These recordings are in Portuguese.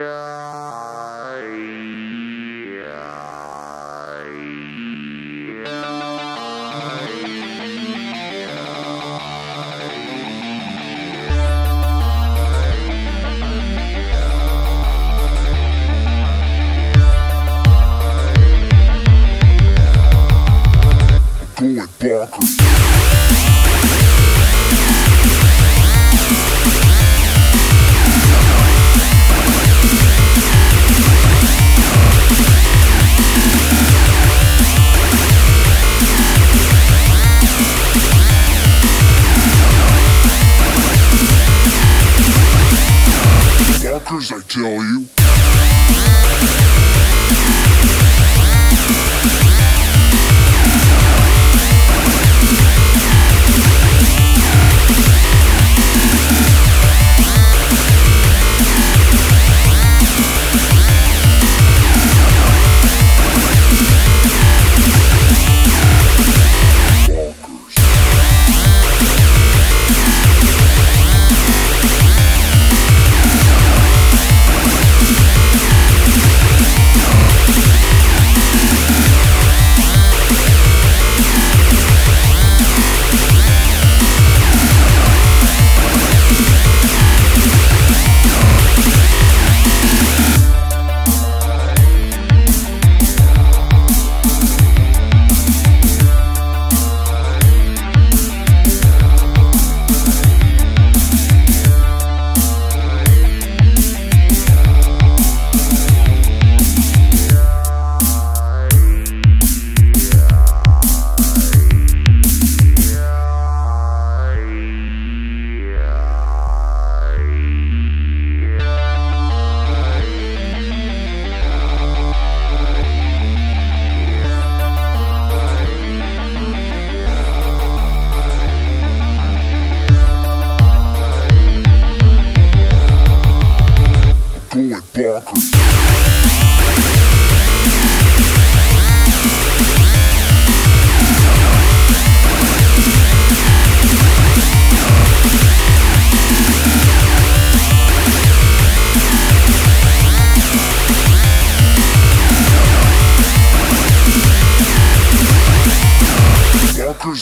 Going bonkers. Bonkers, I tell you.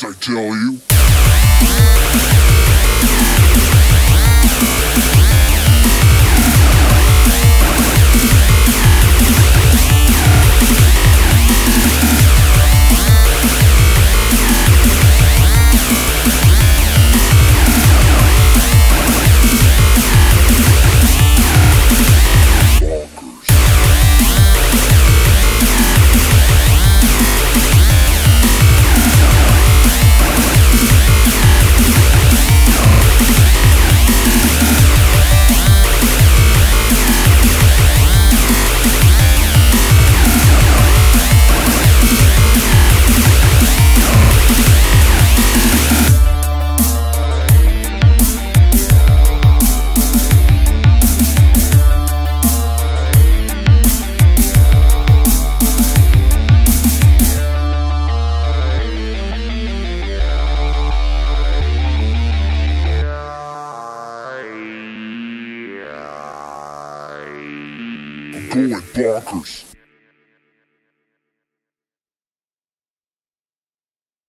I tell you. Going bonkers.